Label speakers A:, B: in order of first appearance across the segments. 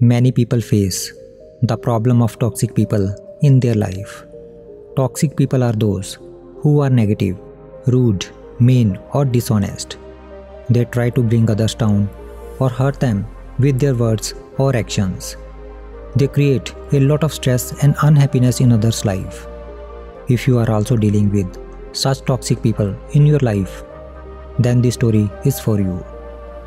A: Many people face the problem of toxic people in their life. Toxic people are those who are negative, rude, mean, or dishonest. They try to bring others down or hurt them with their words or actions. They create a lot of stress and unhappiness in others' life. If you are also dealing with such toxic people in your life, then this story is for you.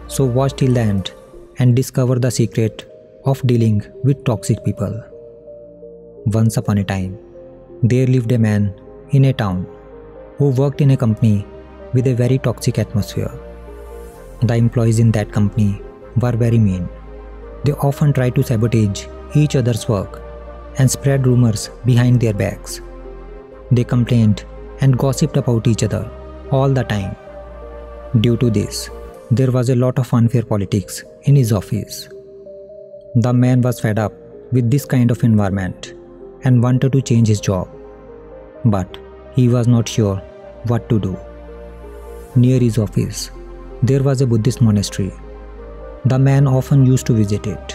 A: So watch till the end and discover the secret of dealing with toxic people. Once upon a time, there lived a man in a town who worked in a company with a very toxic atmosphere. The employees in that company were very mean. They often tried to sabotage each other's work and spread rumors behind their backs. They complained and gossiped about each other all the time. Due to this, there was a lot of unfair politics in his office. The man was fed up with this kind of environment and wanted to change his job. But he was not sure what to do. Near his office, there was a Buddhist monastery. The man often used to visit it.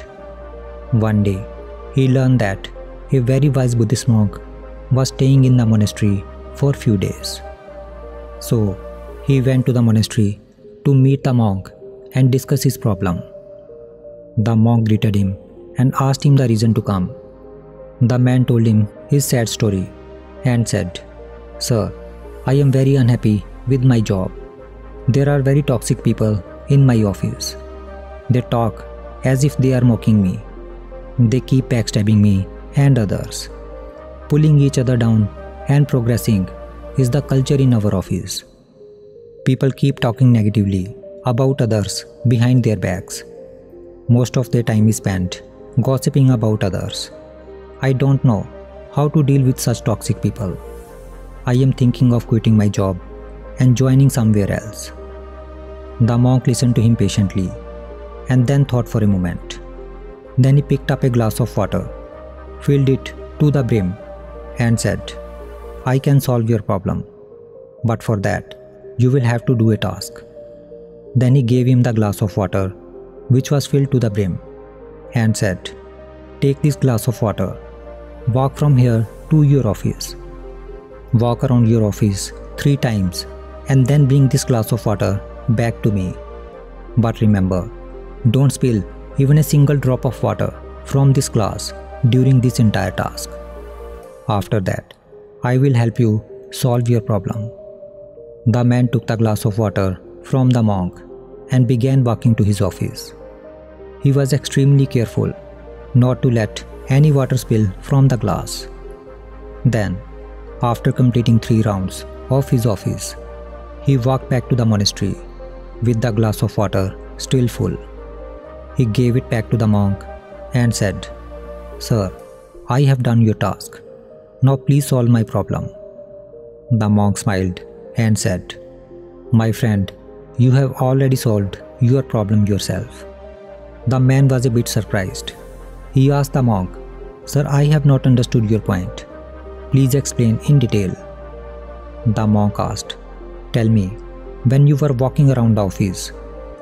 A: One day, he learned that a very wise Buddhist monk was staying in the monastery for few days. So, he went to the monastery to meet the monk and discuss his problem. The monk greeted him and asked him the reason to come. The man told him his sad story and said, Sir, I am very unhappy with my job. There are very toxic people in my office. They talk as if they are mocking me. They keep backstabbing me and others. Pulling each other down and progressing is the culture in our office. People keep talking negatively about others behind their backs. Most of their time is spent gossiping about others. I don't know how to deal with such toxic people. I am thinking of quitting my job and joining somewhere else. The monk listened to him patiently and then thought for a moment. Then he picked up a glass of water, filled it to the brim, and said, I can solve your problem. But for that, you will have to do a task. Then he gave him the glass of water, which was filled to the brim, and said, Take this glass of water, walk from here to your office. Walk around your office three times, and then bring this glass of water back to me. But remember, don't spill even a single drop of water from this glass during this entire task. After that, I will help you solve your problem. The man took the glass of water from the monk and began walking to his office. He was extremely careful not to let any water spill from the glass. Then, after completing three rounds of his office, he walked back to the monastery with the glass of water still full. He gave it back to the monk and said, Sir, I have done your task. Now please solve my problem. The monk smiled and said, My friend, you have already solved your problem yourself. The man was a bit surprised. He asked the monk, Sir, I have not understood your point. Please explain in detail. The monk asked, Tell me, when you were walking around the office,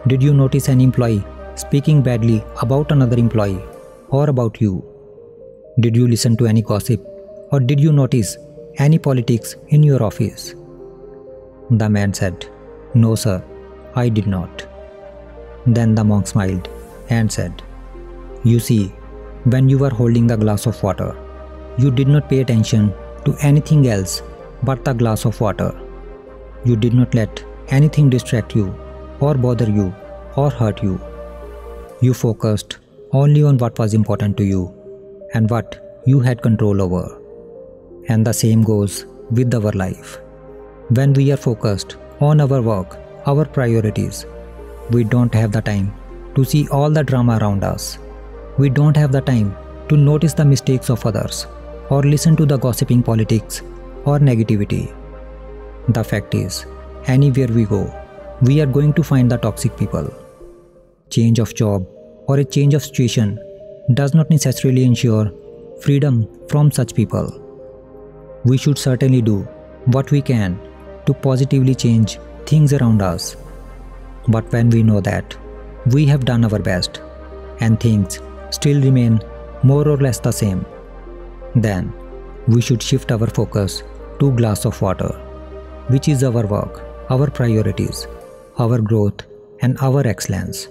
A: did you notice an employee speaking badly about another employee or about you? Did you listen to any gossip or did you notice any politics in your office? The man said, No, sir, I did not. Then the monk smiled and said, You see, when you were holding the glass of water, you did not pay attention to anything else but the glass of water. You did not let anything distract you or bother you or hurt you. You focused only on what was important to you and what you had control over. And the same goes with our life. When we are focused on our work, our priorities, we don't have the time to see all the drama around us. We don't have the time to notice the mistakes of others or listen to the gossiping politics or negativity. The fact is, anywhere we go, we are going to find the toxic people. Change of job or a change of situation does not necessarily ensure freedom from such people. We should certainly do what we can to positively change things around us. But when we know that we have done our best and things still remain more or less the same, then we should shift our focus to glass of water, which is our work, our priorities, our growth and our excellence.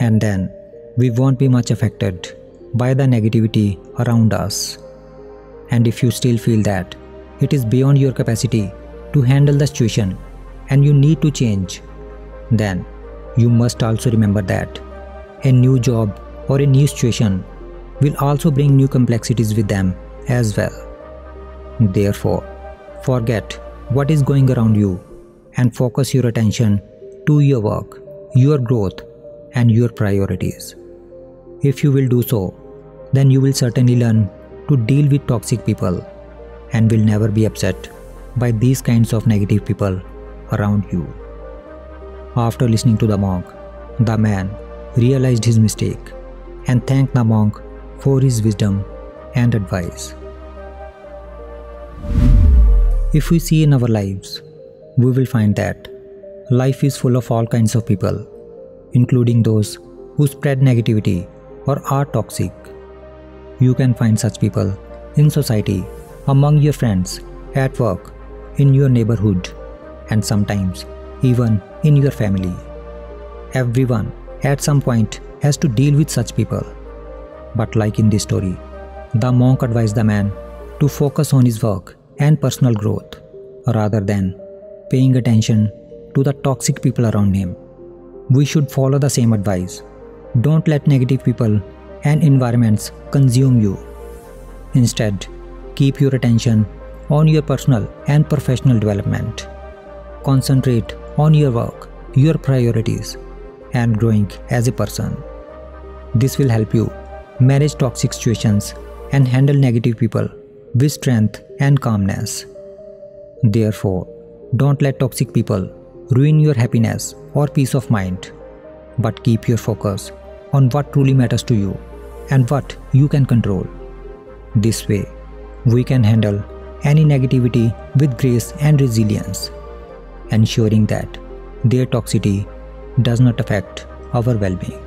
A: And then we won't be much affected by the negativity around us. And if you still feel that it is beyond your capacity to handle the situation and you need to change, then you must also remember that a new job or a new situation will also bring new complexities with them as well. Therefore, forget what is going around you and focus your attention to your work, your growth, and your priorities. If you will do so, then you will certainly learn to deal with toxic people and will never be upset by these kinds of negative people around you. After listening to the monk, the man realized his mistake and thanked the monk for his wisdom and advice. If we see in our lives, we will find that life is full of all kinds of people, including those who spread negativity or are toxic. You can find such people in society, among your friends, at work, in your neighborhood, and sometimes even in your family. Everyone at some point has to deal with such people. But, like in this story, the monk advised the man to focus on his work and personal growth rather than paying attention to the toxic people around him. We should follow the same advice. Don't let negative people and environments consume you. Instead, keep your attention on your personal and professional development. Concentrate on your work, your priorities, and growing as a person. This will help you manage toxic situations and handle negative people with strength and calmness. Therefore, don't let toxic people ruin your happiness or peace of mind, but keep your focus on what truly matters to you and what you can control. This way, we can handle any negativity with grace and resilience, ensuring that their toxicity does not affect our well being.